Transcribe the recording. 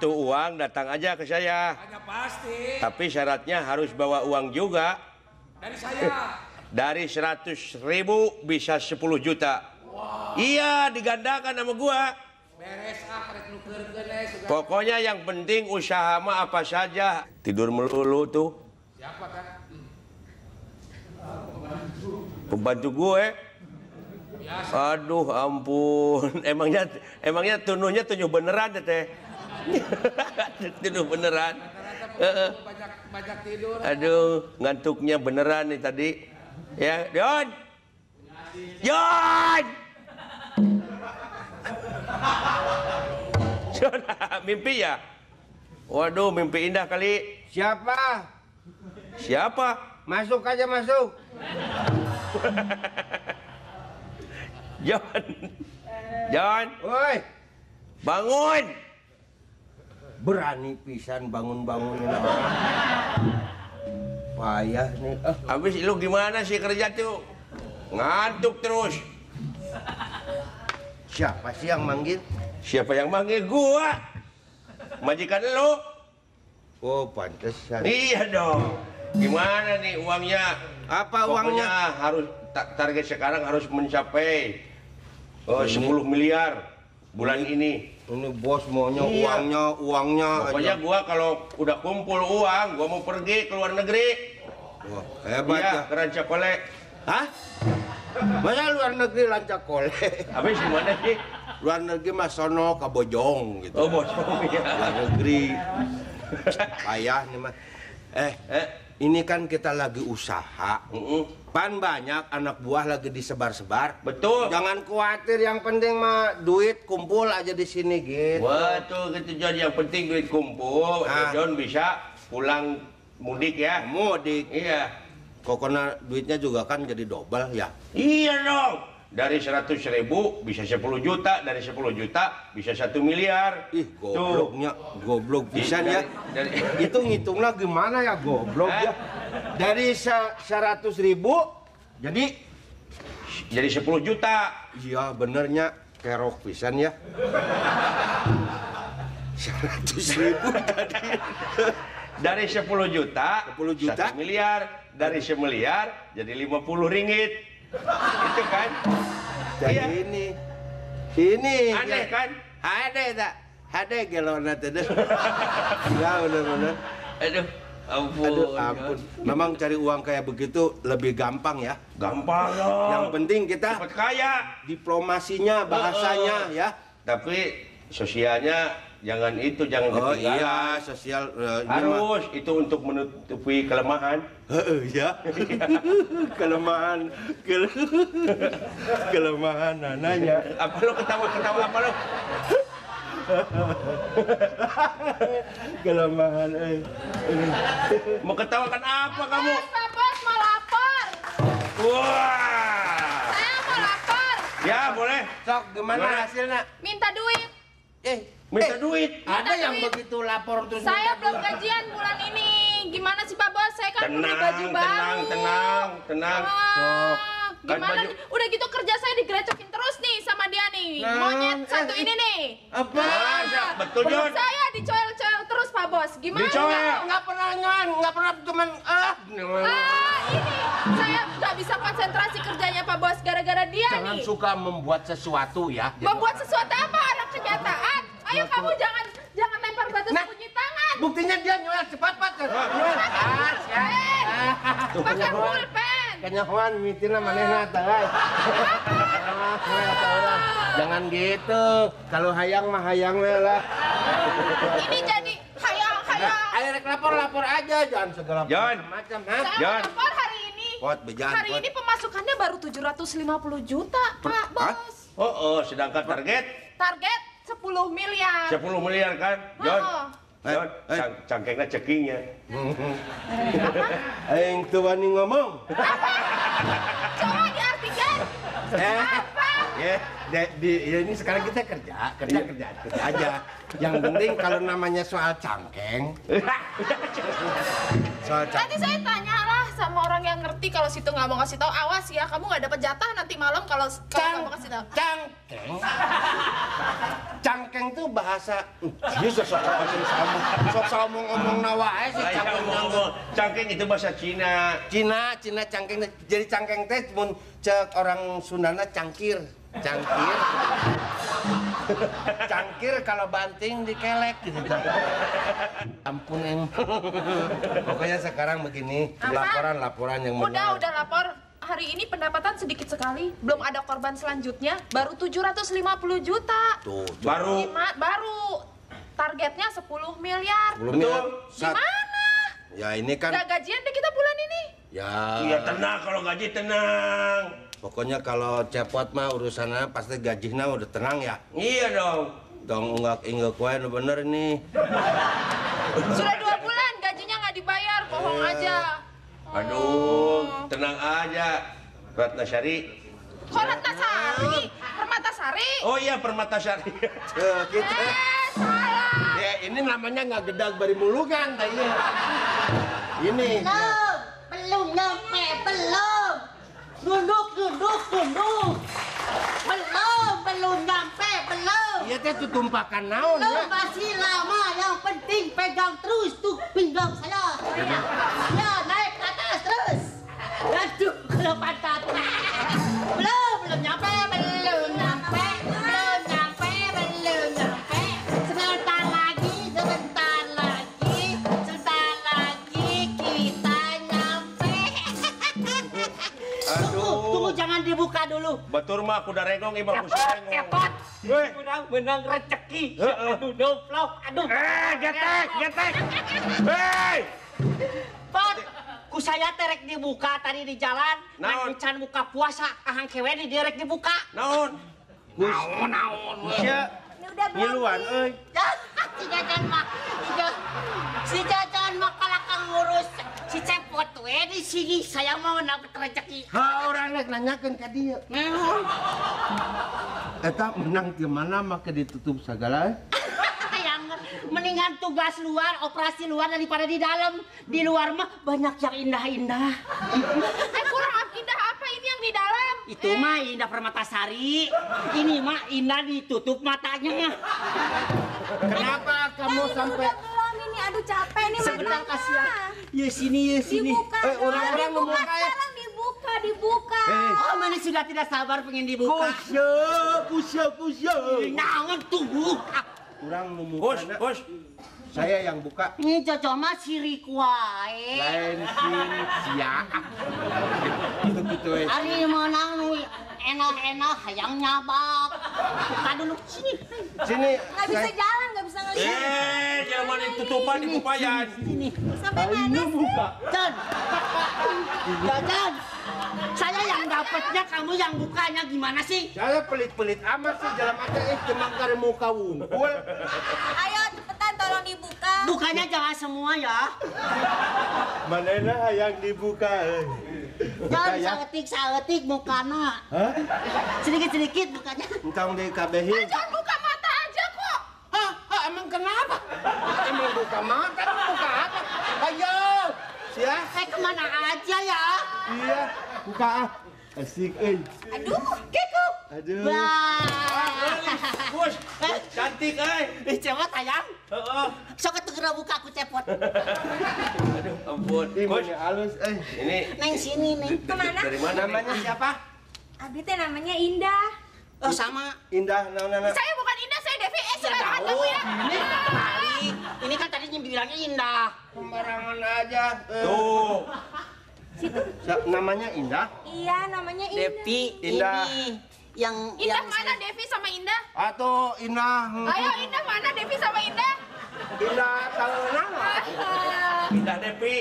Tuh uang datang aja ke saya. Hanya pasti Tapi syaratnya harus bawa uang juga. dari saya. Dari 100 ribu bisa 10 juta. Iya, digandakan sama gua. Beres ah eh. Pokoknya yang penting usaha mah apa saja. Tidur melulu tuh. Siapa kan? Pembantu gue. Biasa. Aduh ampun. Emangnya emangnya tunuhnya tunuh beneran ya, teh. beneran. Banyak banyak tidur. Aduh, ngantuknya beneran nih tadi. Ya, Don. Don. Don, mimpi ya? Waduh, mimpi indah kali. Siapa? Siapa? Masuk aja masuk. John. John, Woi, bangun. Berani pisan bangun-bangunin orang. Payah nih. Eh, Habis lu gimana sih kerja tuh? Ngantuk terus. siapa sih yang manggil? Siapa yang manggil gua? Majikan lu? Oh, pantesan. Iya dong. Gimana nih uangnya? Apa Pokoknya uangnya? harus ta- target sekarang harus mencapai oh, 10 miliar bulan ini. Ini bos maunya Iya. uangnya, uangnya Pokoknya aja. gua kalau udah kumpul uang, gua mau pergi ke luar negeri. Wah, hebat iya, ya. ke Ranca Kole. Hah? Masa luar negeri lancak kole? Habis gimana sih? luar negeri mah sono ke Bojong gitu. Oh, bos. Iya. Luar negeri. Payah nih mah. Eh, Eh, ini kan kita lagi usaha. mm-mm. Pan banyak anak buah lagi disebar-sebar. betul. Jangan khawatir, yang penting mah duit kumpul aja di sini gitu. Betul gitu John, yang penting duit kumpul, Ah. John bisa pulang mudik ya. Mudik. Iya. Pokoknya duitnya juga kan jadi double ya. Iya dong. Dari 100 ribu bisa 10 juta, dari 10 juta bisa 1 miliar. Ih, gobloknya, goblok bisa Dari- ya. Itu ngitungnya gimana ya goblok Eh? ya. Dari se- 100 ribu jadi Jadi 10 juta. iya benernya kerok pisan ya. 100 ribu tadi. Dari 10 juta, 10 juta? 1 miliar. Dari 1 miliar jadi 50 ringgit. Itu kan? Jadi Iya. ini ini Aneh kan? Ada tak? Ada gelona tadi. Ya bener-bener. Aduh, ampun. Aduh ampun. Memang cari uang kayak begitu lebih gampang ya. Gampang dong. Yang penting kita Cepet kaya. diplomasinya, bahasanya ya. Tapi sosialnya jangan itu, jangan Oh ketinggalan. iya, sosial mah. Harus itu untuk menutupi kelemahan. Heeh, ya. kelemahan kel- kelemahan nananya. Apa lo ketawa-ketawa apa lo? kelemahan eh. Mau ketawakan apa kamu? Pak Bos mau lapor. Wah. Saya mau lapor. Ya boleh. Sok gimana Gimana? hasilnya? Minta duit. Eh, Minta eh, duit. Ada yang duit. begitu lapor terus Saya minta belum duit. gajian bulan ini. Gimana sih Pak Bos? Saya kan beli Tenang, baju baru. tenang, tenang, tenang. Kan gimana? baju- nih? Udah gitu kerja saya digrecokin terus nih sama dia nih. Nah, Monyet eh, satu eh. ini nih. Apa? Masa? Betul, Jon? Saya dicoel-coel terus Pak Bos. Gimana? Dicoel? Nggak pernah ngan, nggak pernah cuman ah. Ah, ini saya nggak bisa konsentrasi kerjanya Pak Bos gara-gara dia Jangan nih. suka membuat sesuatu ya. Membuat sesuatu apa anak kenyataan? Ayo kamu jangan jangan lempar batu Nah. sembunyi tangan. Buktinya dia nyual cepat pat. Nyual. Ah, siap. Pen, pakai pulpen. Kenyahuan mitina manehna teh. ay. Ah, we, atuh urang. Jangan gitu. Kalau hayang mah hayang we lah. Ini jadi hayang hayang. Ayo rek lapor lapor aja jangan segala macam Jon. lapor hari ini. Hari pot. ini pemasukannya baru 750 juta, Pak? Bos. Oh, oh, sedangkan target Target 10 miliar. 10 miliar kan? John. Oh. John, Eh, eh. cang cangkengnya cekingnya. Aing tuh wani ngomong. Coba diartikan. Eh, Apa? ya, de- di, ya ini sekarang kita kerja, kerja, kerja, kerja aja. Yang penting kalau namanya soal cangkeng, soal Nanti cangkeng. saya tanya sama orang yang ngerti kalau situ nggak mau ngasih tahu. Awas ya, kamu nggak dapat jatah nanti malam kalau kalau Cang, nggak mau kasih tahu. cangkeng. Cangkeng tuh bahasa Yesus sok ngomong sok ngomong nawa aja sih cangkeng. ngomong, cangkeng itu bahasa Cina. Cina, Cina cangkeng. Jadi cangkeng teh mun cek orang Sundana cangkir, cangkir. Cangkir kalau banting dikelek gitu. Ampun em. Pokoknya sekarang begini, Apa? laporan-laporan yang Udah, benar. udah lapor. Hari ini pendapatan sedikit sekali. Belum ada korban selanjutnya. Baru 750 juta. Tuh, Baru. Gima- baru. Targetnya 10 miliar. belum ya. Sat- Gimana? Ya ini kan Gak gajian deh kita bulan ini. ya Iya tenang kalau gaji tenang. Pokoknya kalau cepot mah urusannya pasti gajinya udah tenang ya. Iya dong. Dong enggak enggak kue nu bener nih. Sudah dua bulan gajinya nggak dibayar. Bohong aja. Aduh, tenang aja. Ratna Syari. Kok Ratnasari? Permata Sari? Oh iya Permata Syari. Eh, kita Eh, salah. ya ini namanya nggak gedag bari mulungan tadi. Ini. Belum, belum nyampe, belum. Duduk, duduk, duduk. Belum, belum nyampe, belum. Iya teh tutumpakan naon Belum ya. masih lama, yang penting pegang terus tuh pinggang saya. Jangan dibuka dulu. Batur mah kuda rengong imah ku sarengong. Cepot. Kurang menang rezeki. Aduh, doplok. Aduh. Eh, getek, getek. Hei! Pot. Ku saya terek dibuka tadi di jalan. Naon? Can buka puasa. Ahang kewe di direk dibuka. Naon? Naon, naon. Sia Ini udah ngiluan euy. si Jajan mah. Si Jajan mah kalakang ngurus. Si Cepot we di sini. Saya mau dapat rezeki. Ha orang rek nanyakeun ka dieu. Naon? Eta menang di mana maka ditutup segala. eh? yang mendingan tugas luar, operasi luar daripada di dalam. Di luar mah banyak yang indah-indah. Eh kurang indah apa ini yang di dalam? Itu mah indah permatasari. Ini mah indah ditutup matanya. Kenapa kamu sampai aduh capek nih Sebentar kasihan. Ya sini, ya sini. Dibuka. Eh, orang-orang dibuka membuka ya. sekarang dibuka, dibuka. Eh, Oh, mana sudah tidak sabar pengen dibuka. kusya, kusya, kusya. Nangan tuh buka. Kurang Bos, memukanya. bos. Saya yang buka. Ini cocok mah sirik wae. Lain sirik sia. Gitu gitu eh. Ari menang enak-enak hayang nyabak. Buka dulu sini. Sini. Nggak bisa jalan, nggak bisa ngeliat. Eh, jangan ditutupan di kupayan. Sini. Sampai mana sih? Jan. Jajan. Saya yang dapatnya kamu yang bukanya gimana sih? Saya pelit-pelit amat sih dalam ada eh cuma kare muka wungkul. Ayo cepetan tolong dibuka. Bukanya jangan semua ya. Manena yang dibuka eh. Jangan ya. saetik saetik mukana. Hah? Sedikit-sedikit bukanya. Entong dikabehin. Jangan buka mata aja kok. Hah? Hah, emang kenapa? Emang buka mata, emang buka apa? Ayo! Sia? Eh ke mana aja ya? Iya, buka ah. Asik, eh. Aduh, kiku. Aduh. Wah. Bos, cantik eh. Eh, cepot sayang. Heeh. Sok segera buka aku cepot. Aduh, ampun. Ih, Bos, halus, eh. ini Neng sini nih. Ke mana? dari mana Namanya siapa? Abi teh namanya Indah. Oh sama. Indah, naon naon. Saya bukan Indah, saya Devi. Eh, Ya tahu. kamu ya. Bilangnya indah. Sembarangan aja. eh. Tuh. Sa- Namanya Indah? Iya, namanya Indah. Devi Indah. ini yang Indah yang mana Devi sama Indah? Atau Indah? Ayo Indah mana Devi sama Indah? Indah tahunan lah. Indah Devi.